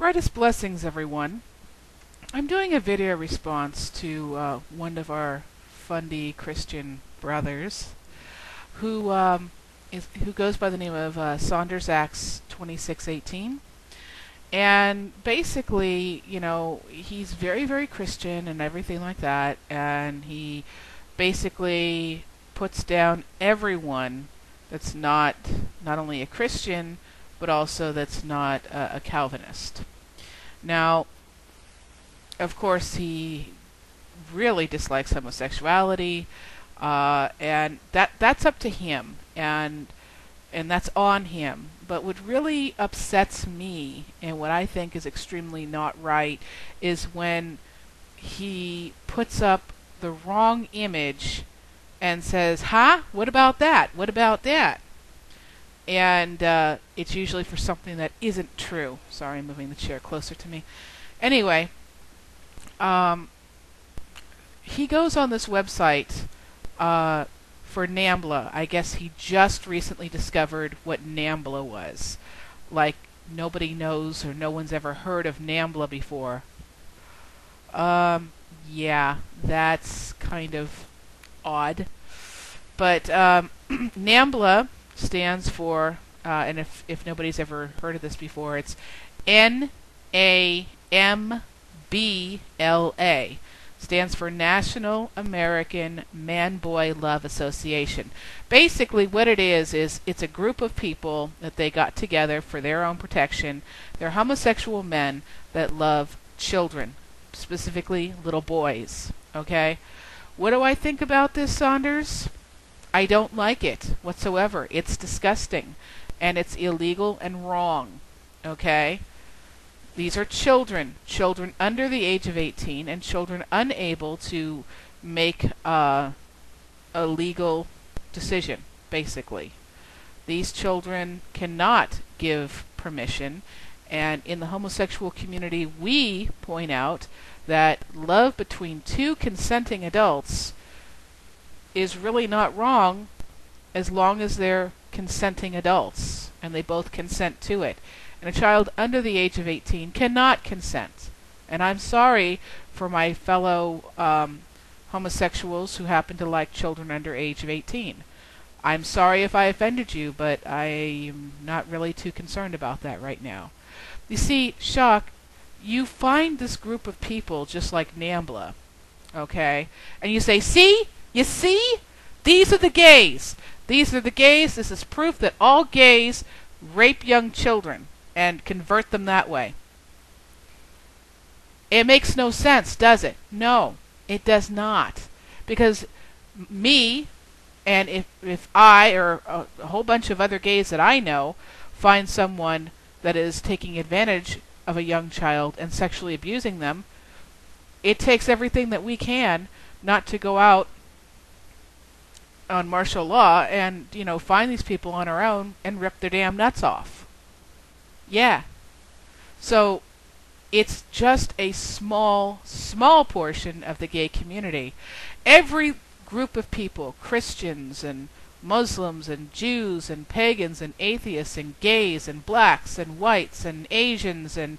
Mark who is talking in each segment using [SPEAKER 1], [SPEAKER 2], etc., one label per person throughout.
[SPEAKER 1] Brightest blessings, everyone. I'm doing a video response to uh, one of our fundy Christian brothers, who um, is who goes by the name of uh, Saunders Acts 2618. And basically, you know, he's very, very Christian and everything like that, and he basically puts down everyone that's not not only a Christian but also that's not a, a Calvinist. Now, of course, he really dislikes homosexuality, uh, and that that's up to him, and and that's on him. But what really upsets me, and what I think is extremely not right, is when he puts up the wrong image and says, "Huh? What about that? What about that?" And uh, it's usually for something that isn't true. Sorry, moving the chair closer to me. Anyway, um, he goes on this website uh, for NAMBLA. I guess he just recently discovered what NAMBLA was. Like, nobody knows or no one's ever heard of NAMBLA before. Um, yeah, that's kind of odd. But um, NAMBLA stands for, uh, and if if nobody's ever heard of this before, it's N A M B L A. Stands for National American Man Boy Love Association. Basically, what it is is it's a group of people that they got together for their own protection. They're homosexual men that love children, specifically little boys. Okay, what do I think about this, Saunders? I don't like it whatsoever. It's disgusting and it's illegal and wrong. Okay? These are children, children under the age of 18 and children unable to make uh, a legal decision, basically. These children cannot give permission, and in the homosexual community, we point out that love between two consenting adults is really not wrong as long as they're consenting adults and they both consent to it. And a child under the age of 18 cannot consent. And I'm sorry for my fellow um, homosexuals who happen to like children under age of 18. I'm sorry if I offended you, but I'm not really too concerned about that right now. You see, Shock, you find this group of people just like Nambla, okay? And you say, see? You see? These are the gays. These are the gays. This is proof that all gays rape young children and convert them that way. It makes no sense, does it? No, it does not. Because me, and if, if I or a, a whole bunch of other gays that I know find someone that is taking advantage of a young child and sexually abusing them, it takes everything that we can not to go out on martial law and you know find these people on our own and rip their damn nuts off. Yeah. So it's just a small small portion of the gay community. Every group of people, Christians and Muslims and Jews and pagans and atheists and gays and blacks and whites and Asians and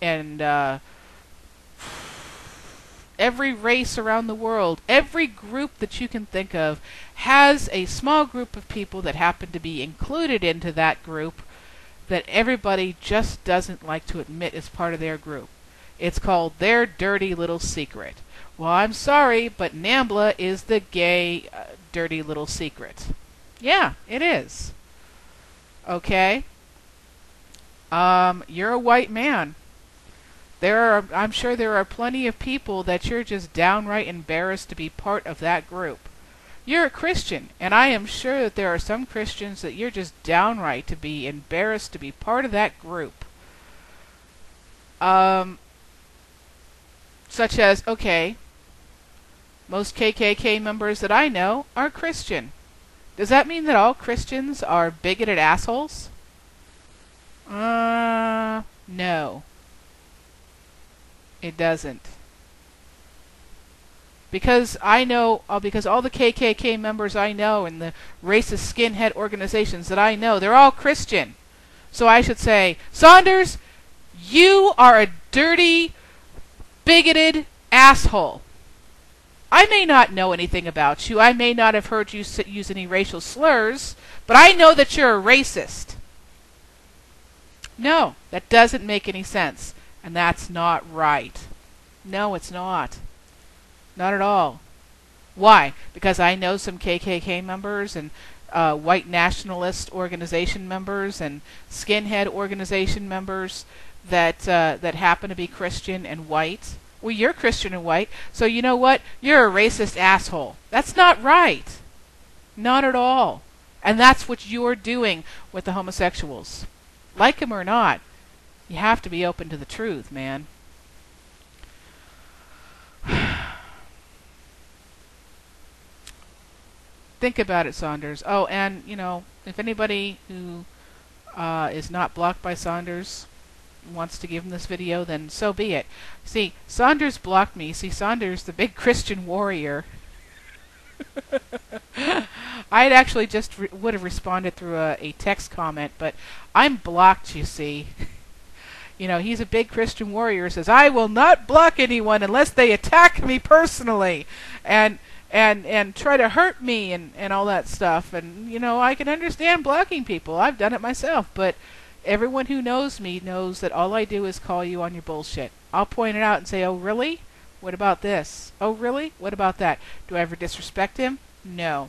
[SPEAKER 1] and uh, every race around the world, every group that you can think of has a small group of people that happen to be included into that group that everybody just doesn't like to admit is part of their group. It's called their dirty little secret. Well, I'm sorry, but Nambla is the gay uh, dirty little secret. Yeah, it is. Okay? Um, you're a white man. There are I'm sure there are plenty of people that you're just downright embarrassed to be part of that group. You're a Christian, and I am sure that there are some Christians that you're just downright to be embarrassed to be part of that group. Um, such as, okay, most KKK members that I know are Christian. Does that mean that all Christians are bigoted assholes? Uh, no. It doesn't. Because I know, uh, because all the KKK members I know and the racist skinhead organizations that I know, they're all Christian. So I should say, Saunders, You are a dirty, bigoted asshole. I may not know anything about you. I may not have heard you use any racial slurs, but I know that you're a racist. No, that doesn't make any sense. And that's not right. No, it's not. Not at all. Why? Because I know some KKK members and uh, white nationalist organization members and skinhead organization members that uh, that happen to be Christian and white. Well, you're Christian and white, so you know what? You're a racist asshole. That's not right. Not at all. And that's what you're doing with the homosexuals. Like him or not, you have to be open to the truth, man. Think about it, Saunders. Oh, and, you know, if anybody who uh, is not blocked by Saunders wants to give him this video, then so be it. See, Saunders blocked me. See, Saunders, the big Christian warrior. I had actually just would have responded through a, a text comment, but I'm blocked, you see. you know, he's a big Christian warrior. Says I will not block anyone unless they attack me personally, and and and try to hurt me and and all that stuff. And you know, I can understand blocking people. I've done it myself, but everyone who knows me knows that all I do is call you on your bullshit. I'll point it out and say, "Oh, really? What about this? Oh, really? What about that? Do I ever disrespect him? No.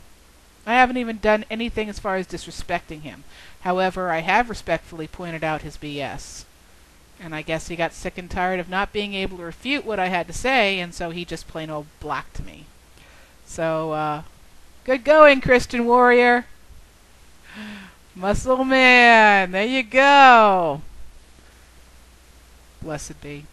[SPEAKER 1] I haven't even done anything as far as disrespecting him. However, I have respectfully pointed out his BS. And I guess he got sick and tired of not being able to refute what I had to say, and so he just plain old blocked me. So, uh, good going, Christian Warrior. Muscle Man, there you go. Blessed be.